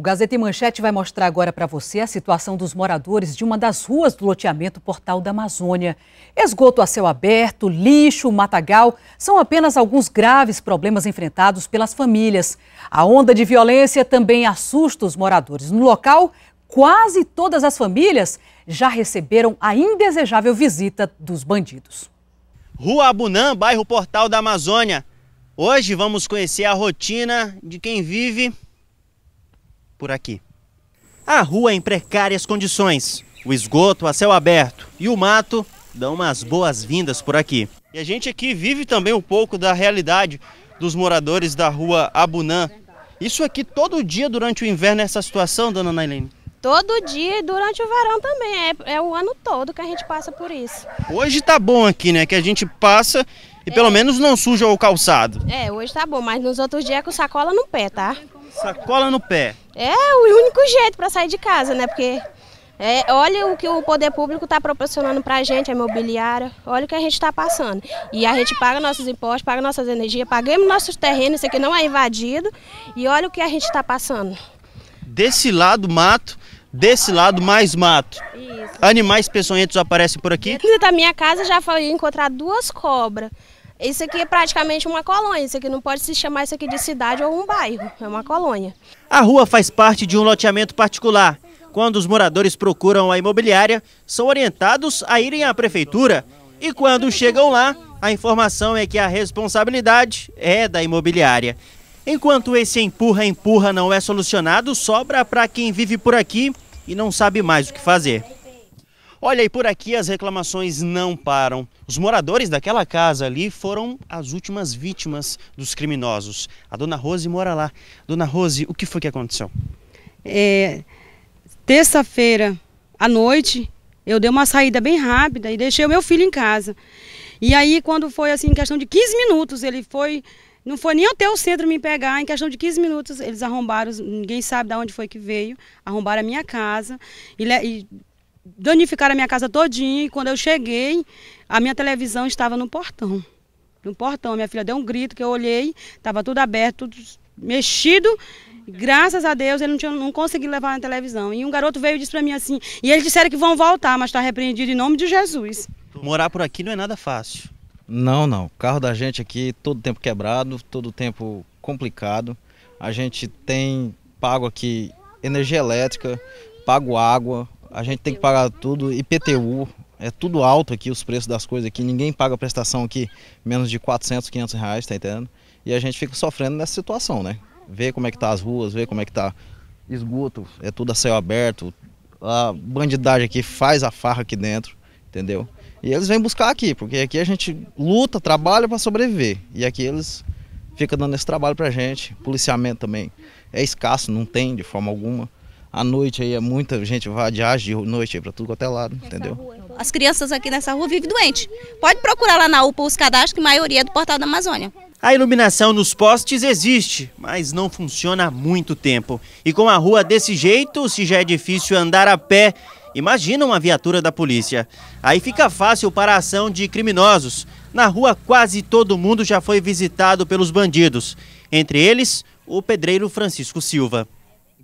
Gazeta e Manchete vai mostrar agora para você a situação dos moradores de uma das ruas do loteamento Portal da Amazônia. Esgoto a céu aberto, lixo, matagal são apenas alguns graves problemas enfrentados pelas famílias. A onda de violência também assusta os moradores. No local, quase todas as famílias já receberam a indesejável visita dos bandidos. Rua Abunã, bairro Portal da Amazônia. Hoje vamos conhecer a rotina de quem vive por aqui. A rua é em precárias condições. O esgoto a céu aberto e o mato dão umas boas-vindas por aqui. E a gente aqui vive também um pouco da realidade dos moradores da rua Abunã. Isso aqui todo dia durante o inverno é essa situação, dona Nailene? Todo dia e durante o verão também. É, é, o ano todo que a gente passa por isso. Hoje tá bom aqui, né? Que a gente passa e é. pelo menos não suja o calçado. É, hoje tá bom, mas nos outros dias é com sacola no pé, tá? Sacola no pé. É o único jeito para sair de casa, né? Porque é, olha o que o poder público está proporcionando para a gente, a imobiliária, olha o que a gente está passando. E a gente paga nossos impostos, paga nossas energias, pagamos nossos terrenos, isso aqui não é invadido, e olha o que a gente está passando. Desse lado, mato, desse lado, mais mato. Isso. Animais peçonhentos aparecem por aqui? Dentro da minha casa já foi encontrar duas cobras. Isso aqui é praticamente uma colônia, isso aqui não pode se chamar isso aqui de cidade ou um bairro, é uma colônia. A rua faz parte de um loteamento particular. Quando os moradores procuram a imobiliária, são orientados a irem à prefeitura. E quando chegam lá, a informação é que a responsabilidade é da imobiliária. Enquanto esse empurra-empurra não é solucionado, sobra para quem vive por aqui e não sabe mais o que fazer. Olha, e por aqui as reclamações não param. Os moradores daquela casa ali foram as últimas vítimas dos criminosos. A dona Rose mora lá. Dona Rose, o que foi que aconteceu? É, Terça-feira à noite, eu dei uma saída bem rápida e deixei o meu filho em casa. E aí, quando foi assim, em questão de 15 minutos, ele foi. Não foi nem até o centro me pegar, em questão de 15 minutos, eles arrombaram, ninguém sabe de onde foi que veio, arrombaram a minha casa e, e danificaram a minha casa todinha e quando eu cheguei, a minha televisão estava no portão. No portão, minha filha deu um grito que eu olhei, estava tudo aberto, tudo mexido. Graças a Deus ele não, tinha, não conseguiu levar na televisão. E um garoto veio e disse para mim assim, e eles disseram que vão voltar, mas está repreendido em nome de Jesus. Morar por aqui não é nada fácil. Não, não. O carro da gente aqui todo tempo quebrado, todo tempo complicado. A gente tem pago aqui energia elétrica, pago água, a gente tem que pagar tudo, IPTU, é tudo alto aqui os preços das coisas aqui, ninguém paga prestação aqui menos de 400, 500 reais, tá entendendo? E a gente fica sofrendo nessa situação, né? Ver como é que tá as ruas, ver como é que tá esgoto, é tudo a céu aberto, a bandidagem aqui faz a farra aqui dentro, entendeu? E eles vêm buscar aqui, porque aqui a gente luta, trabalha para sobreviver. E aqui eles ficam dando esse trabalho pra gente. Policiamento também é escasso, não tem de forma alguma. À noite aí é muita gente vadiagem de noite para tudo quanto é lado, entendeu? As crianças aqui nessa rua vivem doentes. Pode procurar lá na UPA os cadastros, que a maioria é do Portal da Amazônia. A iluminação nos postes existe, mas não funciona há muito tempo. E com a rua desse jeito, se já é difícil andar a pé, imagina uma viatura da polícia. Aí fica fácil para a ação de criminosos. Na rua, quase todo mundo já foi visitado pelos bandidos. Entre eles, o pedreiro Francisco Silva.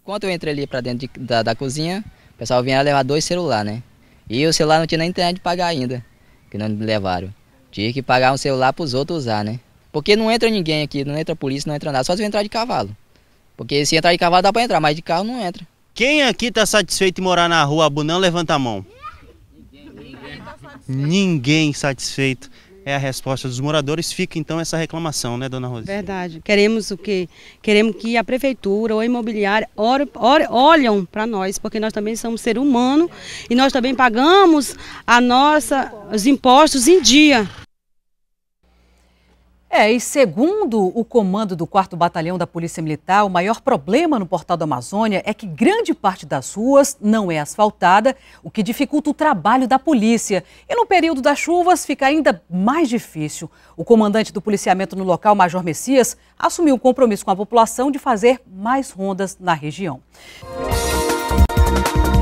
Enquanto eu entrei ali para dentro de, da, da, cozinha, o pessoal vinha levar dois celulares, né? E o celular não tinha nem internet de pagar ainda, que não me levaram. Tinha que pagar um celular para os outros usar, né? Porque não entra ninguém aqui, não entra polícia, não entra nada, só se entrar de cavalo. Porque se entrar de cavalo dá para entrar, mas de carro não entra. Quem aqui está satisfeito em morar na rua Abunão, levanta a mão. Ninguém satisfeito é a resposta dos moradores, fica então essa reclamação, né, dona Rosa? Verdade. Queremos o quê? Queremos que a prefeitura ou a imobiliária or, or, olham para nós, porque nós também somos ser humano e nós também pagamos a nossa, os impostos em dia. É, e segundo o comando do 4 Batalhão da Polícia Militar, o maior problema no Portal da Amazônia é que grande parte das ruas não é asfaltada, o que dificulta o trabalho da polícia. E no período das chuvas fica ainda mais difícil. O comandante do policiamento no local, Major Messias, assumiu um compromisso com a população de fazer mais rondas na região. Música